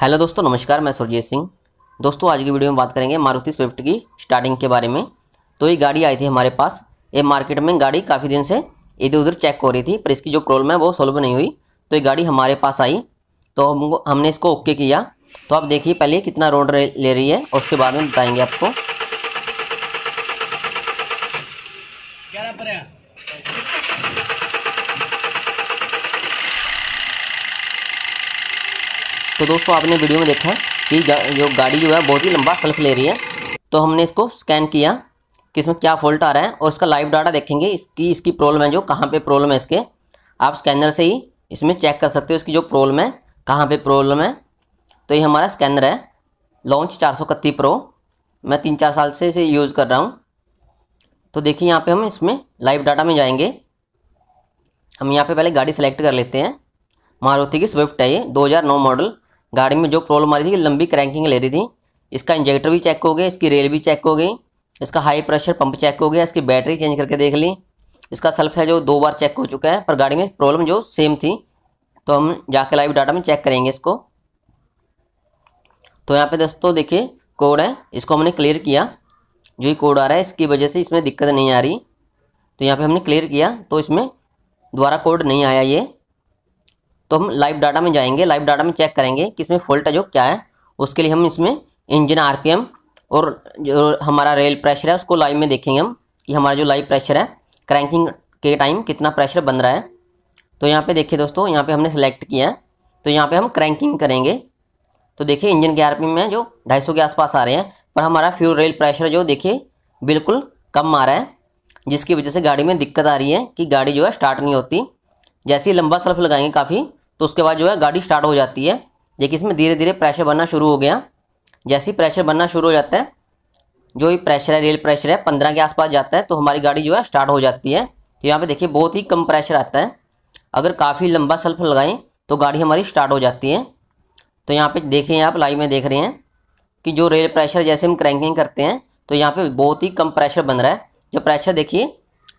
Hello दोस्तों, नमस्कार, मैं सुरजीत सिंह। दोस्तों, आज की वीडियो में बात करेंगे मारुति स्विफ्ट की स्टार्टिंग के बारे में। तो ये गाड़ी आई थी हमारे पास। ये मार्केट में गाड़ी काफ़ी दिन से इधर उधर चेक हो रही थी, पर इसकी जो प्रॉब्लम है वो सॉल्व नहीं हुई। तो ये गाड़ी हमारे पास आई। तो हम हमने इसको ओके किया। तो आप देखिए पहले कितना रोड ले रही है, उसके बाद में बताएँगे आपको। तो दोस्तों, आपने वीडियो में देखा कि जो गाड़ी जो है, बहुत ही लंबा सेल्फ ले रही है। तो हमने इसको स्कैन किया कि इसमें क्या फॉल्ट आ रहा है और इसका लाइव डाटा देखेंगे, इसकी इसकी प्रॉब्लम है जो, कहाँ पे प्रॉब्लम है इसके। आप स्कैनर से ही इसमें चेक कर सकते हो इसकी जो प्रॉब्लम है, कहाँ पे प्रॉब्लम है। तो ये हमारा स्कैनर है लॉन्च चार सौ प्रो मैं तीन चार साल से इसे यूज़ कर रहा हूँ। तो देखिए, यहाँ पे हम इसमें लाइव डाटा में जाएँगे। हम यहाँ पे पहले गाड़ी सेलेक्ट कर लेते हैं। मारुति की स्विफ्ट है ये 2009 मॉडल गाड़ी में जो प्रॉब्लम आ रही थी लंबी क्रैंकिंग ले रही थी, इसका इंजेक्टर भी चेक हो गया, इसकी रेल भी चेक हो गई, इसका हाई प्रेशर पंप चेक हो गया, इसकी बैटरी चेंज करके देख ली, इसका सेल्फ है जो दो बार चेक हो चुका है, पर गाड़ी में प्रॉब्लम जो सेम थी तो हम जाके लाइव डाटा में चेक करेंगे इसको। तो यहाँ पे दोस्तों देखिए कोड है, इसको हमने क्लियर किया, जो ये कोड आ रहा है, इसकी वजह से इसमें दिक्कत नहीं आ रही। तो यहाँ पे हमने क्लियर किया तो इसमें दोबारा कोड नहीं आया ये। तो हम लाइव डाटा में जाएँगे लाइव डाटा में चेक करेंगे कि इसमें फॉल्ट है जो क्या है। उसके लिए हम इसमें इंजन आरपीएम और जो हमारा रेल प्रेशर है, उसको लाइव में देखेंगे हम कि हमारा जो लाइव प्रेशर है क्रैंकिंग के टाइम कितना प्रेशर बन रहा है। तो यहाँ पे देखिए दोस्तों, यहाँ पे हमने सेलेक्ट किया है। तो यहाँ पे हम क्रैंकिंग करेंगे। तो देखिए इंजन के आर में जो ढाई के आसपास आ रहे हैं, पर हमारा फ्यूल रेल प्रेशर जो देखिए, बिल्कुल कम आ रहा है, जिसकी वजह से गाड़ी में दिक्कत आ रही है कि गाड़ी जो है स्टार्ट नहीं होती। जैसे ही लंबा सल्फ लगाएँगे काफ़ी तो उसके बाद जो है गाड़ी स्टार्ट हो जाती है। देखिए इसमें धीरे धीरे प्रेशर बनना शुरू हो गया। जैसे ही प्रेशर बनना शुरू हो जाता है, जो भी प्रेशर है रेल प्रेशर है, पंद्रह के आसपास जाता है तो हमारी गाड़ी जो है स्टार्ट हो जाती है। तो यहाँ पे देखिए, बहुत ही कम प्रेशर आता है। अगर काफ़ी लंबा सल्फ लगाएँ तो गाड़ी हमारी स्टार्ट हो जाती है। तो यहाँ पे देखें, आप लाइव में देख रहे हैं कि जो रेल प्रेशर जैसे हम क्रैंकिंग करते हैं तो यहाँ पे बहुत ही कम प्रेशर बन रहा है। जो प्रेशर देखिए,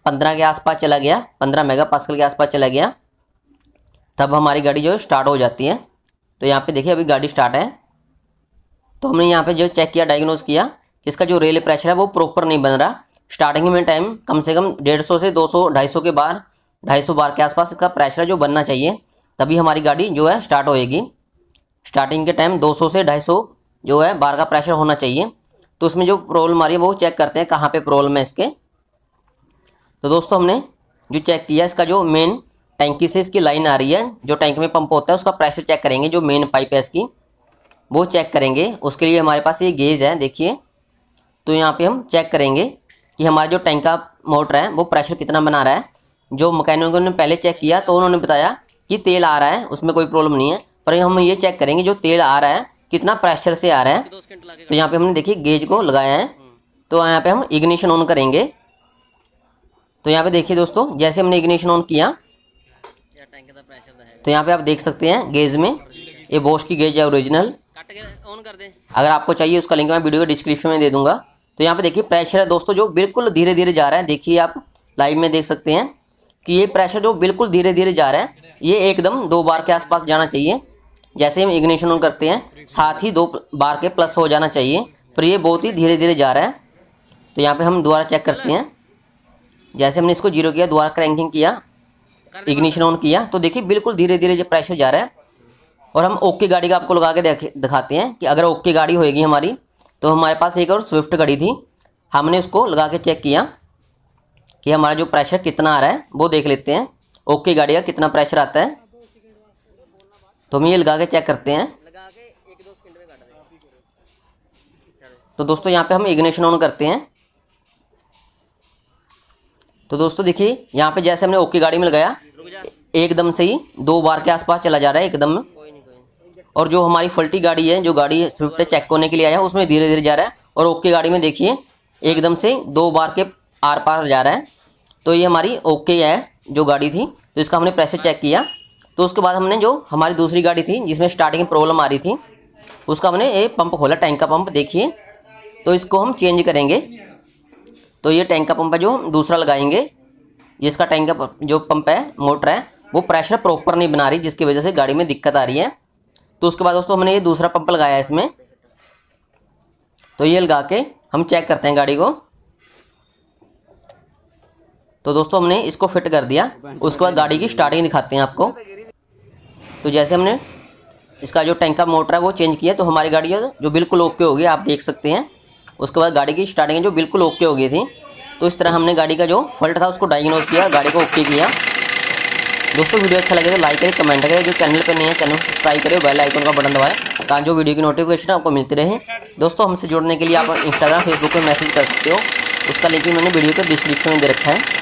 पंद्रह के आसपास चला गया, पंद्रह मेगा के आसपास चला गया। तब हमारी गाड़ी जो है स्टार्ट हो जाती है। तो यहाँ पे देखिए अभी गाड़ी स्टार्ट है। तो हमने यहाँ पे जो चेक किया डायग्नोज किया कि इसका जो रेल प्रेशर है वो प्रॉपर नहीं बन रहा। स्टार्टिंग में टाइम कम से कम डेढ़ सौ से दो सौ, ढाई सौ के बार, ढाई सौ बार के आसपास इसका प्रेशर जो बनना चाहिए, तभी हमारी गाड़ी जो है स्टार्ट होएगी। स्टार्टिंग के टाइम दो सौ से ढाई सौ जो है बार का प्रेशर होना चाहिए। तो उसमें जो प्रॉब्लम आ रही है वो चेक करते हैं कहाँ पे प्रॉब्लम है इसके। तो दोस्तों हमने जो चेक किया इसका जो मेन टैंकी से इसकी लाइन आ रही है। जो टैंक में पंप होता है, उसका प्रेशर चेक करेंगे, जो मेन पाइप है इसकी, वो चेक करेंगे। उसके लिए हमारे पास ये गेज है, देखिए। तो यहाँ पे हम चेक करेंगे कि हमारा जो टैंक का मोटर है, वो प्रेशर कितना बना रहा है। जो मकैनिकों ने पहले चेक किया तो उन्होंने बताया कि तेल आ रहा है, उसमें कोई प्रॉब्लम नहीं है। पर हम ये चेक करेंगे, जो तेल आ रहा है, कितना प्रेशर से आ रहा है। तो यहाँ पे हमने देखिए गेज को लगाया है। तो यहाँ पे हम इग्निशन ऑन करेंगे। तो यहाँ पे देखिए दोस्तों, जैसे हमने इग्निशन ऑन किया तो यहाँ पे आप देख सकते हैं गेज में ये बोश की गेज है ओरिजिनल ऑन कर दे। अगर आपको चाहिए उसका लिंक मैं वीडियो के डिस्क्रिप्शन में दे दूँगा। तो यहाँ पे देखिए प्रेशर है दोस्तों जो बिल्कुल धीरे धीरे जा रहा है। देखिए आप लाइव में देख सकते हैं कि ये प्रेशर जो बिल्कुल धीरे धीरे जा रहा है ये एकदम दो बार के आसपास जाना चाहिए। जैसे हम इग्निशन ऑन करते हैं साथ ही दो बार के प्लस हो जाना चाहिए। पर ये बहुत ही धीरे धीरे जा रहा है। तो यहाँ पे हम दोबारा चेक करते हैं। जैसे हमने इसको ज़ीरो किया दोबारा क्रैंकिंग किया इग्निशन ऑन किया तो देखिए बिल्कुल धीरे धीरे जो प्रेशर जा रहा है, और हम ओके गाड़ी का आपको लगा के दिखाते हैं कि अगर ओके गाड़ी होएगी हमारी तो हमारे पास एक और स्विफ्ट गाड़ी थी। हमने उसको लगा के चेक किया कि हमारा जो प्रेशर कितना आ रहा है, वो देख लेते हैं। ओके गाड़ी का कितना प्रेशर आता है। तो हम ये लगा के चेक करते हैं। तो दोस्तों, यहाँ पे हम इग्निशन ऑन करते हैं। तो दोस्तों, देखिए, यहाँ पे जैसे हमने ओके गाड़ी में लगाया एकदम से ही दो बार के आसपास चला जा रहा है, एकदम। और जो हमारी फल्टी गाड़ी है, जो गाड़ी स्विफ्ट चेक होने के लिए आया है, उसमें धीरे धीरे जा रहा है। और ओके गाड़ी में देखिए, एकदम से दो बार के आर पार जा रहा है। तो ये हमारी ओके है, जो गाड़ी थी तो इसका हमने प्रेशर चेक किया। तो उसके बाद हमने जो हमारी दूसरी गाड़ी थी, जिसमें स्टार्टिंग में प्रॉब्लम आ रही थी, उसका हमने ये पंप खोला टैंक का पंप देखिए। तो इसको हम चेंज करेंगे। तो ये टैंक का पंप है जो दूसरा लगाएँगे। जिसका टैंक का जो पंप है मोटर है वो प्रेशर प्रॉपर नहीं बना रही, जिसकी वजह से गाड़ी में दिक्कत आ रही है। तो उसके बाद दोस्तों, हमने ये दूसरा पंप लगाया इसमें। तो ये लगा के हम चेक करते हैं गाड़ी को। तो दोस्तों, हमने इसको फिट कर दिया। उसके बाद गाड़ी की स्टार्टिंग दिखाते हैं आपको। तो जैसे हमने इसका जो टैंक का मोटर है, वो चेंज किया। तो हमारी गाड़ी जो बिल्कुल ओके हो गई, आप देख सकते हैं। उसके बाद गाड़ी की स्टार्टिंग जो बिल्कुल ओके हो गई थी। तो इस तरह हमने गाड़ी का जो फल्ट था, उसको डायग्नोज किया, गाड़ी को ओके किया। दोस्तों, वीडियो अच्छा लगे तो लाइक करें कमेंट करें, जो चैनल पर नहीं है चैनल को सब्सक्राइब करें बेल आइकन का बटन दबाएँ, ताकि जो वीडियो की नोटिफिकेशन आपको मिलती रहे। दोस्तों, हमसे जुड़ने के लिए आप इंस्टाग्राम फेसबुक पर मैसेज कर सकते हो। उसका लिंक मैंने वीडियो के डिस्क्रिप्शन में दे रखा है।